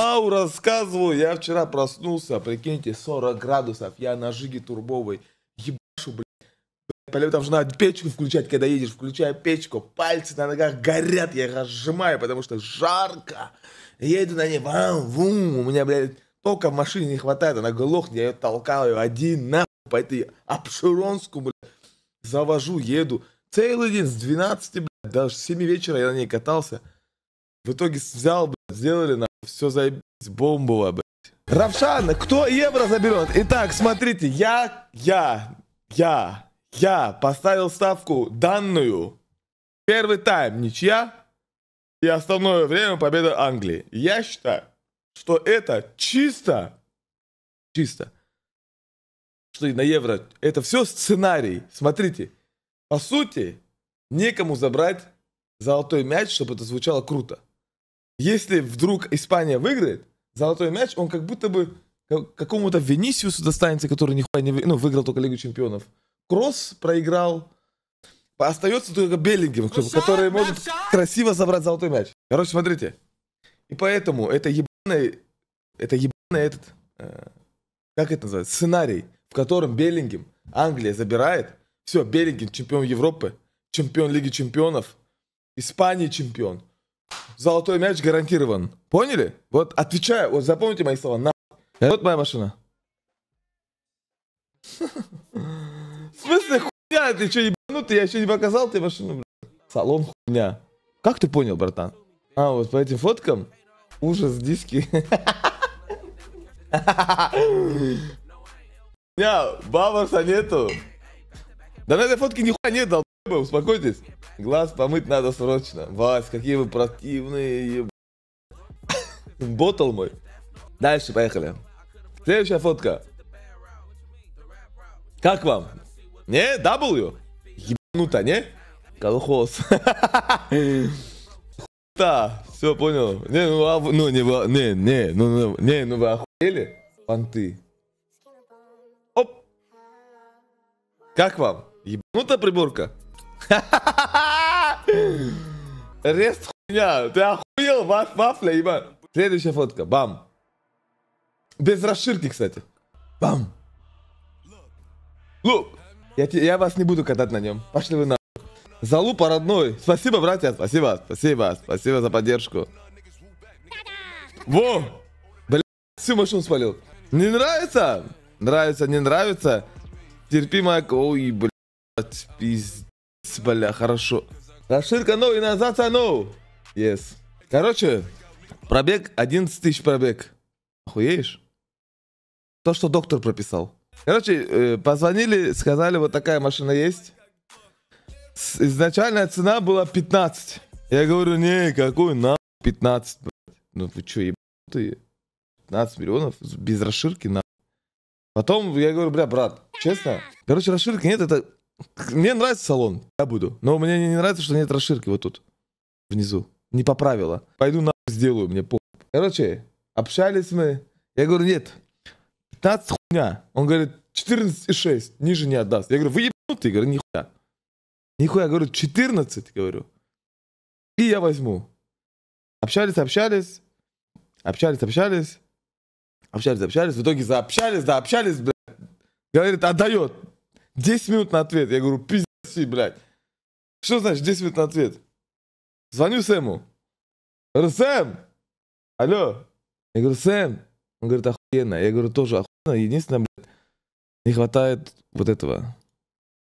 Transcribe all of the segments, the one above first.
Ау, рассказываю, я вчера проснулся, прикиньте, 40 градусов, я на жиге турбовой, ебашу, блядь. Там же надо печку включать, когда едешь, включаю печку, пальцы на ногах горят, я их разжимаю, потому что жарко. Еду на ней, вам, вум, у меня, блядь, только в машине не хватает, она глохнет, я ее толкаю один, нахуй, по этой Обширонску, блядь, завожу, еду. Целый день с 12, блядь, с 7 вечера я на ней катался. В итоге взял, блядь, сделали, на все заебись, бомбово, блядь. Равшан, кто евро заберет? Итак, смотрите, я, я, я, я поставил ставку данную. Первый тайм ничья и основное время победа Англии. Я считаю, что это чисто, чисто, что и на евро, это все сценарий. Смотрите, по сути, некому забрать золотой мяч, чтобы это звучало круто. Если вдруг Испания выиграет, золотой мяч, он как будто бы какому-то Венисиусу достанется, который нихуя не ну, выиграл только Лигу Чемпионов. Кросс проиграл. Остается только Беллингем, который может красиво забрать золотой мяч. Короче, смотрите. И поэтому это ебаный, это ебаный этот, э, как это называется, сценарий, в котором Беллингем Англия забирает. Все, Беллингем чемпион Европы, чемпион Лиги Чемпионов, Испании чемпион. Золотой мяч гарантирован. Поняли? Вот отвечаю, вот запомните мои слова. На... Вот моя машина. В смысле хуйня? Ты что, ебанутый? Я еще не показал тебе машину, блядь. Салон хуйня. Как ты понял, братан? А, вот по этим фоткам? Ужас, диски. Не, Бабарса нету. Да на этой фотке нихуя нет, долбоебы, успокойтесь. Глаз помыть надо срочно. Вась, какие вы противные, еб... Ботл мой. Дальше, поехали. Следующая фотка. Как вам? Не? W? Ебануто, не? Колхоз. Да, все понял. Не, ну, а, ну не, не, не, ну, ну, не, ну вы охуели? Понты. Оп. Как вам? Ебанутая приборка? Рест хуйня. Ты охуел, ваф, вафля, ебан. Следующая фотка. Бам. Без расширки, кстати. Бам. Лук. Я, я вас не буду катать на нем. Пошли вы на. Залупа родной. Спасибо, братья. Спасибо. Спасибо. Спасибо за поддержку. Во. Бля, всю машину спалил. Не нравится? Нравится, не нравится? Терпимо. Ой, блядь, пиздец, бля, хорошо. Расширка no и назад no. Yes. Короче, пробег 11 тысяч пробег. Охуеешь? То, что доктор прописал. Короче, э, позвонили, сказали, вот такая машина есть. Изначальная цена была 15. Я говорю, не, какой на 15, блядь. Ну вы что, ебанутые? 15 миллионов без расширки на. Потом я говорю, бля, брат, честно. Короче, расширки нет, это... Мне нравится салон, я буду. Но мне не нравится, что нет расширки вот тут, внизу. Не поправила. Пойду на сделаю, мне по... Короче, общались мы. Я говорю, нет, 15 хуйня. Он говорит, 14,6, ниже не отдаст. Я говорю, вы ебанутые? Я говорю, нихуя. Нихуя, говорю, 14, говорю. И я возьму. Общались, общались. Общались, общались. Общались, общались. В итоге заобщались, да, общались, блядь. Говорит, отдает. 10 минут на ответ. Я говорю, пиздец, блядь. Что значит 10 минут на ответ? Звоню Сэму. Говорю, Сэм! Алло. Я говорю, Сэм. Он говорит, охуенно. Я говорю, тоже охуенно. Единственное, блядь, не хватает вот этого.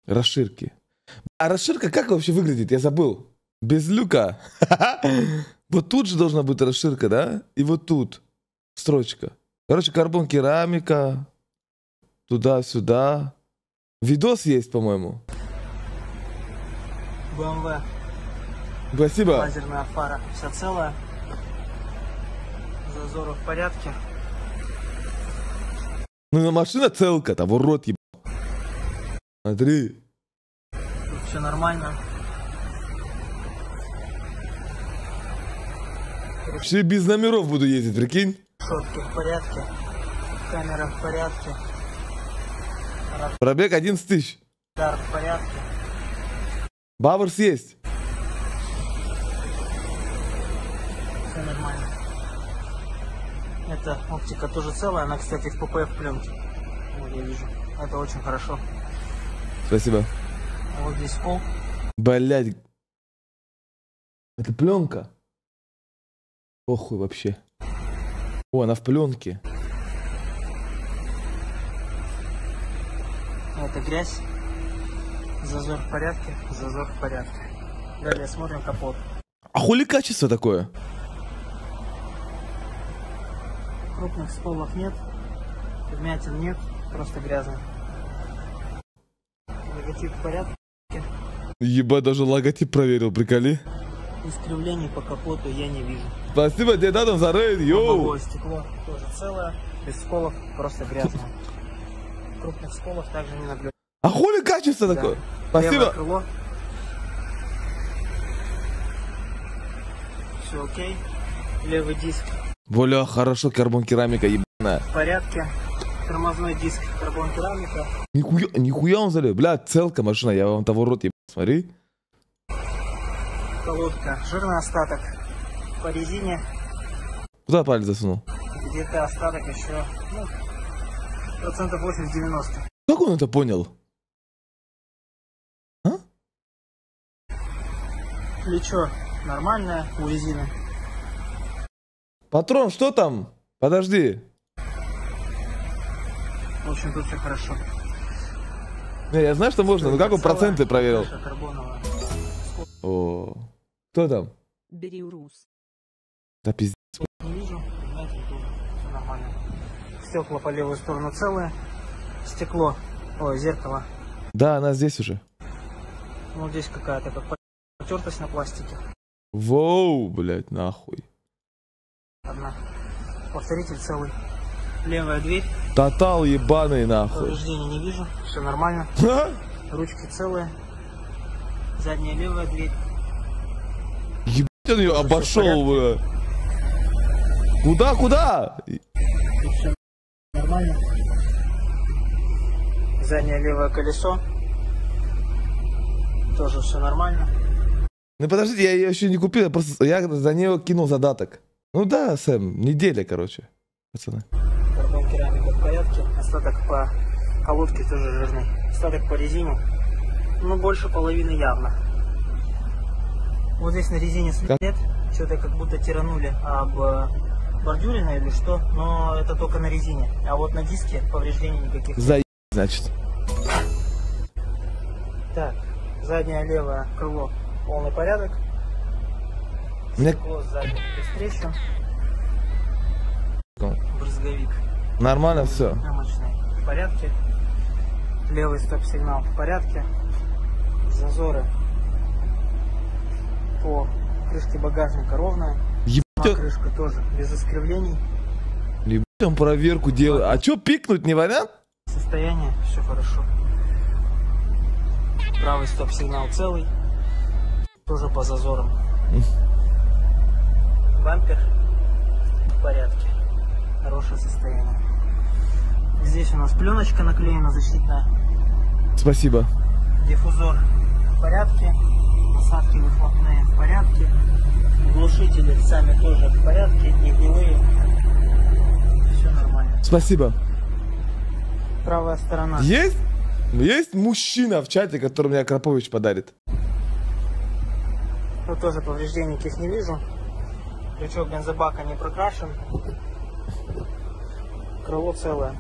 Расширки. А расширка как вообще выглядит? Я забыл. Без люка. Вот тут же должна быть расширка, да? И вот тут строчка. Короче, карбон керамика. Туда-сюда. Видос есть, по-моему. BMW. Спасибо. Лазерная фара. Вся целая. Зазоры в порядке. Ну, на машина целка, того рот ебал. Смотри. Все нормально. Все без номеров буду ездить, прикинь? Шотки в порядке. Камера в порядке. Пробег 11 тысяч. Радар в порядке. Баверс есть. Все нормально. Эта оптика тоже целая, она, кстати, в ППФ пленке. Вот я вижу. Это очень хорошо. Спасибо. А вот здесь пол. Блять. Это пленка. Похуй вообще. О, она в пленке. Это грязь. Зазор в порядке, зазор в порядке. Далее смотрим капот. А хули качество такое? Крупных сколов нет, вмятин нет, просто грязно. Логотип в порядке, Ебать, даже логотип проверил, приколи. искривлений по капоту я не вижу. Спасибо тебе, Дадон, за рейд, йоу. Лобовое стекло тоже целое, без сколов, просто грязно. Крупных сколов также не наблюдаю. А хули качество Да. такое? Левое Спасибо. крыло. Все окей. Левый диск Бля, хорошо, карбон керамика ебаная. в порядке. Тормозной диск карбон керамика. Нихуя, нихуя он залил. Бля, целка машина, я вам того рот еб... Смотри. Колодка. Жирный остаток. По резине Куда палец засунул? где-то остаток еще. Ну, процентов 80-90. Как он это понял? А? Плечо нормальное у резины. Патрон, что там? Подожди. В общем, тут все хорошо. Не, я знаю, что можно, но как он проценты проверил? О, кто там? Бери урус. Да пиздец. Не вижу, знаете, тоже все нормально. Стекла по левую сторону целые. Стекло, ой, зеркало. Да, она здесь уже. Ну, здесь какая-то как потертость на пластике. Воу, блядь, нахуй. Одна. Повторитель целый. Левая дверь. Тотал ебаный нахуй. Повреждений не вижу. Все нормально. Ха? Ручки целые. Задняя левая дверь. Ебать он ее обошел, бля. Куда, куда? Нормально. Заднее левое колесо. Тоже все нормально. Ну подождите, я ее еще не купил, я просто я за нее кинул задаток. Ну да, Сэм, неделя, короче, пацаны. Карбон керамика в порядке. Остаток по колодке тоже жирный. Остаток по резине. Ну, больше половины явно. Вот здесь на резине след. Что-то как будто тиранули об э, бордюрина или что. Но это только на резине. А вот на диске повреждений никаких. За значит. Так, заднее левое крыло полный порядок. Мне Стекло сзади без трещин. Брызговик нормально все. рамочный в порядке. Левый стоп-сигнал в порядке. Зазоры по крышке багажника ровная. Крышка тоже без искривлений. ебать он проверку делает. А чё пикнуть не вариант? Состояние все хорошо. Правый стоп-сигнал целый. Тоже по зазорам. Бампер в порядке. Хорошее состояние. Здесь у нас пленочка наклеена защитная. Спасибо. Диффузор в порядке. Насадки выхлопные в порядке. Глушители сами тоже в порядке. Не гнилые. Все нормально. Спасибо. Правая сторона. Есть? Есть мужчина в чате, который мне Крапович подарит. Тут тоже повреждений никаких не вижу. Крючок бензобака не прокрашен. Крыло целое.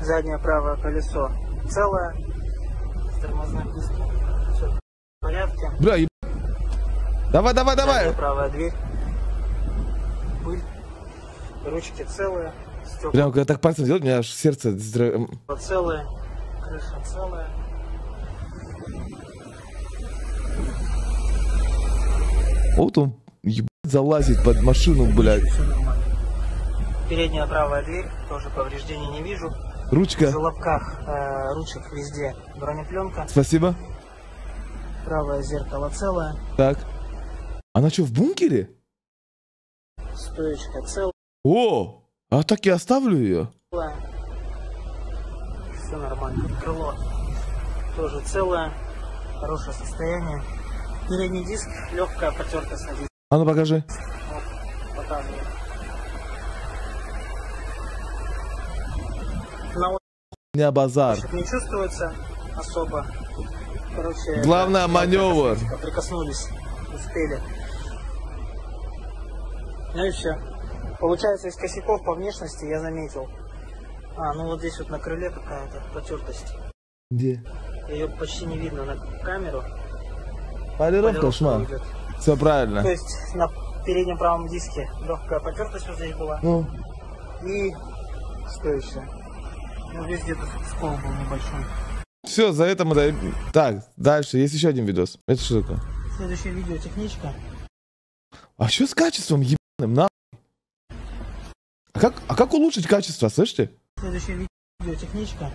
Заднее правое колесо целое. С тормозным диском. Все в порядке. Бля. Давай, давай, давай. Правая дверь. Пыль. Ручки целые. Стекла Прям, когда так пальцем сделать, у меня аж сердце... целые. Крыша целая. Вот он, ебать, залазит под машину, блядь. Все нормально. Передняя правая дверь. Тоже повреждений не вижу. В Ручка. залобках э, ручек везде бронепленка. Спасибо. Правое зеркало целое. Так. Она что, в бункере? Стоечка целая. О, а так я оставлю ее? Все нормально. Крыло тоже целое. Хорошее состояние. Передний диск, легкая потертость на. А ну покажи. Вот, показываю. На не базар. Не чувствуется особо. Короче, Главное маневр. Прикоснулись, успели. Ну и все. Получается, из косяков по внешности я заметил. А, ну вот здесь вот на крыле какая-то потертость. Где? Ее почти не видно на камеру. Полировка, идет. Все правильно. То есть на переднем правом диске легкая потертость вот здесь была. Ну, И что еще? Ну здесь где-то скол был небольшой. все, за это мы даем. Так, дальше, есть еще один видос. Это что такое? Следующее видео техничка. А что с качеством ебаным, на? А как, а как улучшить качество, слышите? Следующее видео техничка.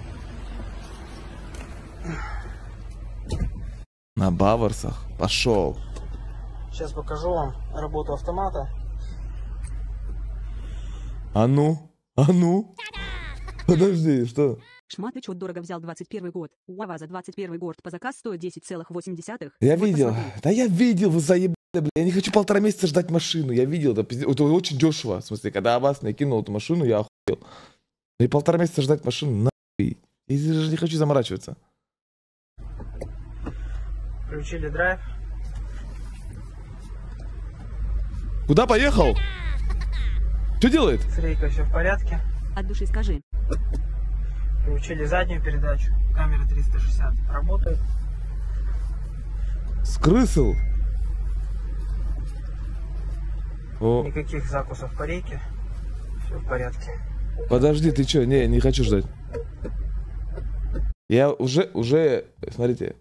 На Баварсах. Пошел. Сейчас покажу вам работу автомата. А ну? А ну? Подожди, что? Шматыч вот дорого взял 21 год. У АВАЗа 21 год по заказ стоит 10,8. Я Вот видел. посмотри. Да я видел, вы заебали, бля. Я не хочу полтора месяца ждать машину. Я видел, это, пиздец. это очень дешево. В смысле, когда вас накинул эту машину, я охуел. И полтора месяца ждать машину, нахуй. Я даже не хочу заморачиваться. Включили драйв. Куда поехал? Что делает? С рейкой все в порядке. От души скажи. Включили заднюю передачу. Камера 360 работает. Скрысил. О, Никаких закусов по рейке. Все в порядке. подожди, ты что? Не, не хочу ждать. Я уже, уже, смотрите,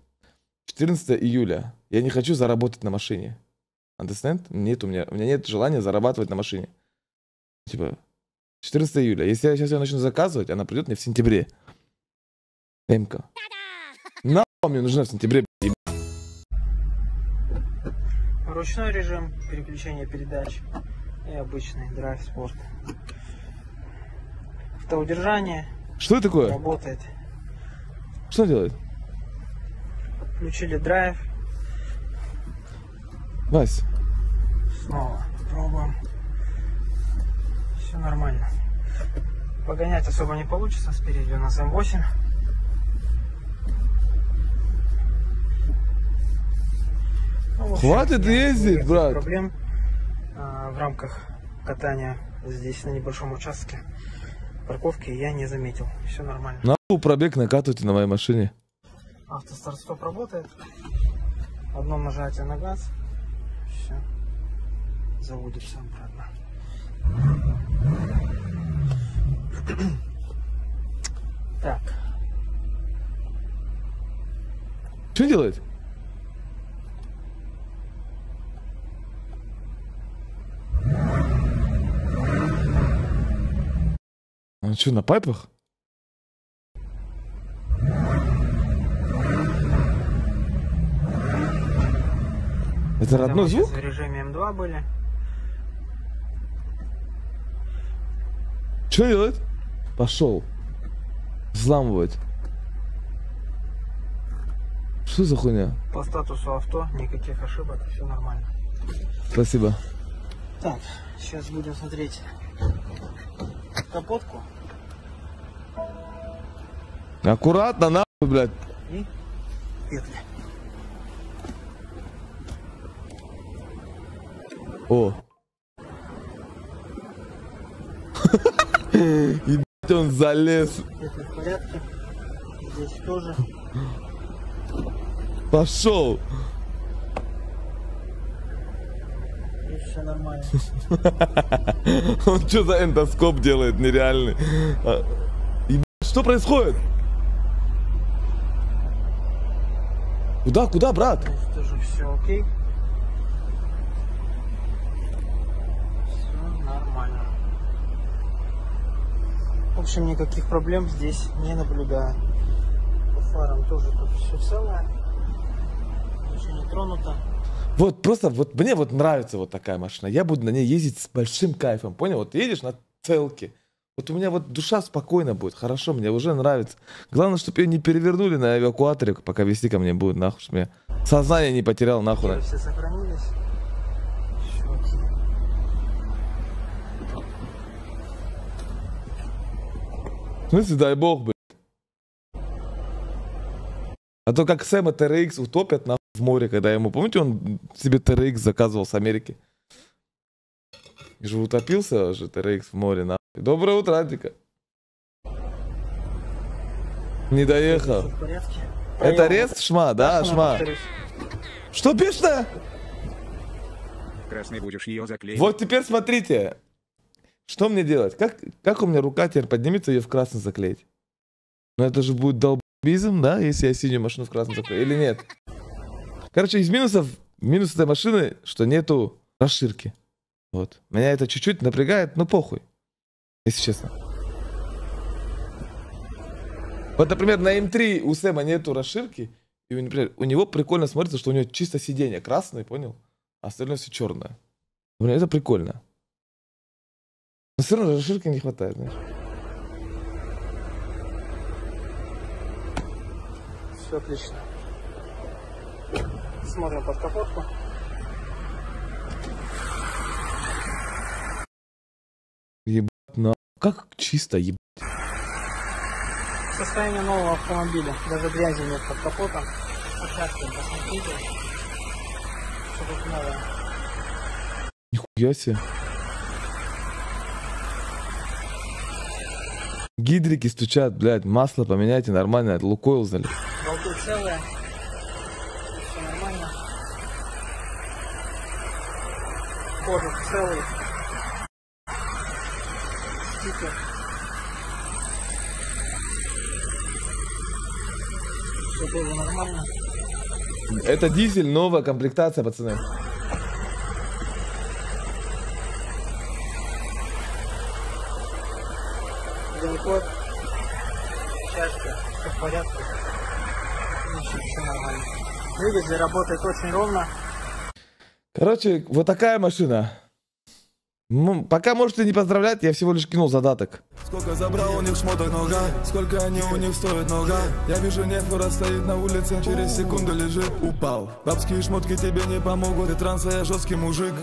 14 июля. Я не хочу заработать на машине. Understand? Нет у меня, у меня нет желания зарабатывать на машине. Типа, 14 июля. Если я сейчас ее начну заказывать, она придет мне в сентябре. Эмка. Нахуй мне нужна в сентябре, блядь, Ручной режим переключения передач и обычный драйв спорт. Автоудержание Что это такое? работает. Что делает? Включили драйв. Вась, Снова пробуем. Все нормально. Погонять особо не получится. Спереди у нас М8. Ну, общем, Хватит ездить, брат. Проблем а, в рамках катания здесь на небольшом участке парковки я не заметил. Все нормально. нахуй пробег накатывайте на моей машине. Автостарт-стоп работает. Одно нажатие на газ. Все. Заводится обратно. Так. Что делает? Он что, на пайпах? Это родной звук? в режиме М2 были. Что делает? Пошел. Взламывать. Что за хуйня? По статусу авто никаких ошибок, все нормально. Спасибо. Так, сейчас будем смотреть капотку Аккуратно, нахуй, блядь. и петли. О. Ебать, он залез. Петли в порядке. Здесь тоже. Пошел. И все нормально. Он что за эндоскоп делает нереальный? А, ебать, Что происходит? Куда, куда, брат? Здесь тоже все окей. Все нормально. В общем, никаких проблем здесь не наблюдаю. По фарам тоже тут все целое. Ничего не тронуто. Вот просто вот мне вот нравится вот такая машина. Я буду на ней ездить с большим кайфом. Понял? Вот едешь на целке. Вот у меня вот душа спокойно будет. Хорошо, мне уже нравится. Главное, чтобы ее не перевернули на эвакуаторе, пока вести ко мне будет, нахуй. Чтобы я сознание не потерял, нахуй. Гиры все сохранились. В смысле, дай бог, блядь. А то как Сэма TRX утопят на в море, когда ему, помните, он себе TRX заказывал с Америки? И же утопился же TRX в море, на. Доброе утро, Антика. Не доехал. Это арест, шма, да, шма? Что пишешь-то? Красный будешь ее заклеить. Вот теперь смотрите. Что мне делать? Как, как у меня рука теперь поднимется ее в красный заклеить? Ну это же будет долбизм, да, если я синюю машину в красный заклею, или нет? Короче, из минусов, минус этой машины, что нету расширки. Вот. Меня это чуть-чуть напрягает, но похуй. Если честно. Вот, например, на М3 у Сэма нету расширки, и, например, у него прикольно смотрится, что у него чисто сиденье красное, понял? А остальное все черное. Блин, это прикольно. Но все равно расширки не хватает, знаешь. Все отлично. Смотрим под капотку. Ебать, на... Как чисто, ебать. Состояние нового автомобиля. Даже грязи нет под капотом. Участки, посмотрите. Все тут новое. Нихуя себе. Гидрики стучат, блядь, масло поменяйте нормально, это Лукойл залил. Болты целые. Все нормально. Кожух целый. Стикер. Все тоже нормально. Это дизель, новая комплектация, пацаны. Генкод. Чашка. Все в порядке. Все нормально. Двигатель работает очень ровно. Короче, вот такая машина. Ну, пока можете не поздравлять, я всего лишь кинул задаток. Сколько забрал у них шмоток нога Сколько они у них стоят нога. Я вижу нефора стоит на улице Через секунду лежит, упал. Бабские шмотки тебе не помогут Ты транса, я жесткий мужик